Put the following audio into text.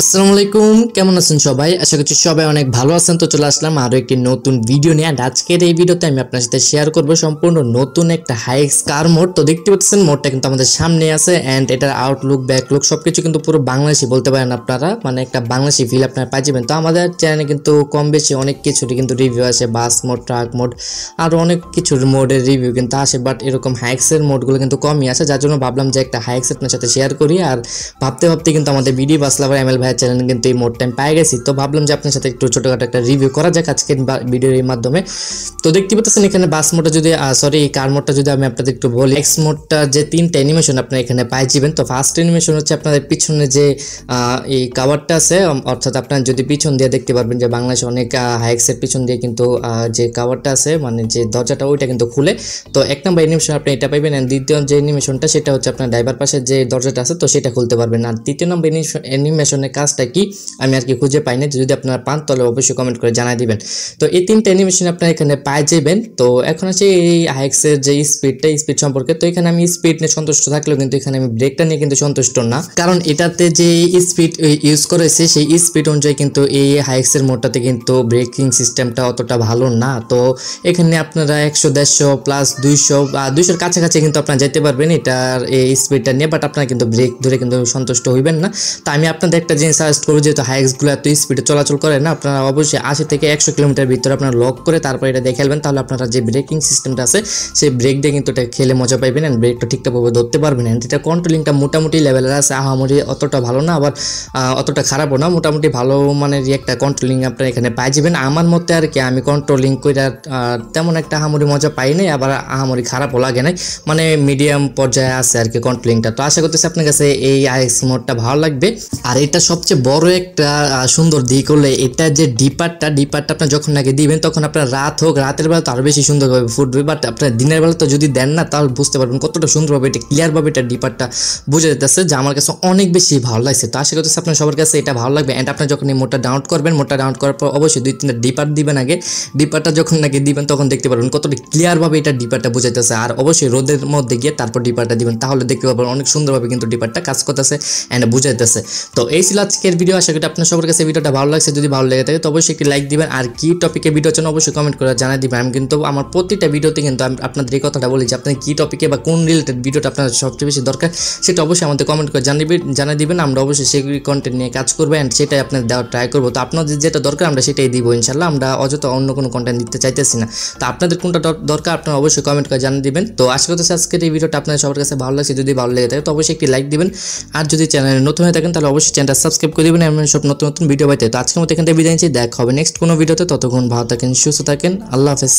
আসসালামু আলাইকুম, কেমন আছেন সবাই? আশা করছি সবাই অনেক ভালো আছেন। তো চলে আসলাম আরও একটি নতুন ভিডিও নিয়ে আর আজকের এই ভিডিওতে আমি আপনার সাথে শেয়ার করব সম্পূর্ণ নতুন একটা হাইক্স কার মোড তো দেখতে পাচ্ছেন মোডটা কিন্তু আমাদের সামনে আছে অ্যান্ড এটার আউটলুক ব্যাকলুক সব কিছু কিন্তু পুরো বাংলাদেশি বলতে পারেন আপনারা মানে একটা বাংলাদেশি ফিল আপনারা পাই যাবেন। তো আমাদের চ্যানেলে কিন্তু কম বেশি অনেক কিছুরই কিন্তু রিভিউ আসে বাস মোড ট্রাক মোড আরও অনেক কিছুর মোডের রিভিউ কিন্তু আসে বাট এরকম হাইক্সের মোডগুলো কিন্তু কমই আসে। যার জন্য ভাবলাম যে একটা হাইক্স আপনার সাথে শেয়ার করি, আর ভাবতে ভাবতে কিন্তু আমাদের বিডি বাসলাভার এম ভাইয়ের চ্যানেল কিন্তু এই মোড টাইম পাই গেছি। তো ভাবলাম যে আপনার সাথে একটু ছোটোখাটো একটা রিভিউ করা যাক আজকের ভিডিওর এই মাধ্যমে। তো দেখতে পাচ্ছেন এখানে বাস মোডটা যদি সরি কার মোডটা যদি আমি আপনাদের একটু বলি এক্স মোডটা যে তিনটা অ্যানিমেশন আপনার এখানে পাই যাবেন তো ফার্স্ট অ্যানিমেশন হচ্ছে আপনাদের পিছনে যে এই কাভারটা আছে অর্থাৎ আপনার যদি পিছন দিয়ে দেখতে পারবেন যে বাংলাদেশে অনেক হাইক্সের পিছন দিয়ে কিন্তু যে কাভারটা আছে মানে যে দরজাটা, ওইটা কিন্তু খুলে। তো এক নম্বর অ্যানিমেশন আপনি এটা পাইবেন দ্বিতীয় যে অ্যানিমেশনটা সেটা হচ্ছে আপনার ড্রাইভার পাশে যে দরজাটা আছে, তো সেটা খুলতে পারবেন। আর তৃতীয় নম্বর অ্যানিমেশনের কাজটা কি আমি আর কি খুঁজে পাই না যদি আপনারা পান তাহলে অবশ্যই কমেন্ট করে জানাই দিবেন। তো এই তিনটা অ্যানিমেশন আপনারা এখানে পাই যাবেন। তো এখন আছে এই হাইক্সের যে স্পিডটা স্পিড সম্পর্কে, তো এখানে আমি স্পিড নিয়ে সন্তুষ্ট থাকলেও কিন্তু এখানে আমি ব্রেকটা নিয়ে কিন্তু সন্তুষ্ট না। কারণ এটাতে যে স্পিড ইউজ করেছে, সেই স্পিড অনুযায়ী কিন্তু এই হাইক্সের মোডটাতে কিন্তু ব্রেকিং সিস্টেমটা অতটা ভালো না। তো এখানে আপনারা একশো, দেড়শো প্লাস দুইশো দুইশোর কাছাকাছি কিন্তু আপনারা যেতে পারবেন এটার এই স্পিডটা নিয়ে বাট আপনারা কিন্তু ব্রেক ধরে কিন্তু সন্তুষ্ট হইবেন না। তো আমি আপনাদের একটা জিনিস সাজেস্ট করব যেহেতু হাইক্সগুলো এত স্পিডে চলাচল করে না, আপনারা অবশ্যই আশি থেকে একশো কিলোমিটার ভিতরে আপনারা লক করে তারপর এটা দেখে খেলবেন তাহলে আপনারা যে ব্রেকিং সিস্টেমটা আছে, সেই ব্রেক দিয়ে কিন্তু এটা খেলে মজা পাইবেন অ্যান্ড ব্রেকটা ঠিকঠাকভাবে ধরতে পারবেন অ্যান্ড এটা কন্ট্রোলিংটা মোটামুটি লেভেলের আছে। আহামরি অতটা ভালো না, আবার অতটা খারাপও না, মোটামুটি ভালো মানের একটা কন্ট্রোলিং আপনারা এখানে পাই যাবেন। আমার মতে আর কি, আমি কন্ট্রোলিং করে তেমন একটা আহামরি মজা পাই নাই, আবার আহামরি খারাপও লাগে নাই। মানে মিডিয়াম পর্যায়ে আছে আর কি কন্ট্রোলিংটা তো আশা করতেছি আপনার কাছে এই আইএক্স মোডটা ভালো লাগবে। আর এটা সবচেয়ে বড় একটা সুন্দর দিক হলে এটা যে ডিপারটা ডিপারটা আপনার যখন নাকি দিবেন তখন আপনার রাত হোক, রাতের বেলা তো আরও বেশি সুন্দরভাবে ফুটবে বাট আপনার দিনের বেলা তো যদি দেন না, তাহলে বুঝতে পারবেন কতটা সুন্দরভাবে এটা ক্লিয়ারভাবে এটা ডিপারটা বোঝা যেতেছে, যে আমার কাছে অনেক বেশি ভালো লাগছে। তো আশা করতেছি আপনার সবার কাছে এটা ভালো লাগবে অ্যান্ড আপনার যখন এই মোটা ডাউনলোড করবেন মোটা ডাউনলোড করার পর অবশ্যই দুই তিনটা ডিপার দিবেন আগে। ডিপারটা যখন নাকি দিবেন তখন দেখতে পারবেন কতটা ক্লিয়ারভাবে এটা ডিপারটা বোঝাইতেছে, আর অবশ্যই রোদের মধ্যে গিয়ে তারপর ডিপারটা দিবেন, তাহলে দেখতে পারবেন অনেক সুন্দরভাবে কিন্তু ডিপারটা কাজ করতেছে অ্যান্ড বুঝাইতেছে। তো এই আজকের ভিডিও আশা করি আপনার সবার কাছে ভিডিওটা ভালো লাগছে। যদি ভালো লেগে থাকে, তো অবশ্যই একটি লাইক দিবেন। আর কি টপিকে ভিডিও চান অবশ্যই কমেন্ট করে জানাই দিবেন। আমি কিন্তু আমার প্রতিটা ভিডিওতে কিন্তু আমি আপনাদের এই কথাটা বলি যে, আপনার কি টপিকে বা কোন রিলেটেড ভিডিওটা আপনার সবচেয়ে বেশি দরকার, সেটা অবশ্যই আমাদের কমেন্ট করে জানাবেন জানিয়ে দিবেন। আমরা অবশ্যই সেই কন্টেন্ট নিয়ে কাজ করব অ্যান্ড সেটাই আপনাদের দেওয়ার ট্রাই করব। তো আপনাদের যেটা দরকার, আমরা সেটাই দিব ইনশাল্লাহ আমরা অযথা অন্য কোনো কন্টেন্ট দিতে চাইতেছি না। তো আপনাদের কোনটা দর- দরকার, আপনারা অবশ্যই কমেন্ট করে জানিয়ে দিবেন। তো আশা করতেছি আজকের এই ভিডিওটা আপনাদের সবার কাছে ভালো লাগছে। যদি ভালো লেগে থাকে, তো অবশ্যই একটি লাইক দিবেন। আর যদি চ্যানেলে নতুন হয়ে থাকেন, তাহলে অবশ্যই চ্যানেলটা সাবস্ক্রাইব করে দেবেন, এমন সব নতুন নতুন ভিডিও পাইতে। তো আজকের মতো এখান থেকে বিদায় নিচ্ছি, দেখা হবে নেক্সট কোনো ভিডিওতে। ততক্ষণ ভালো থাকেন, সুস্থ থাকেন, আল্লাহ হাফেজ।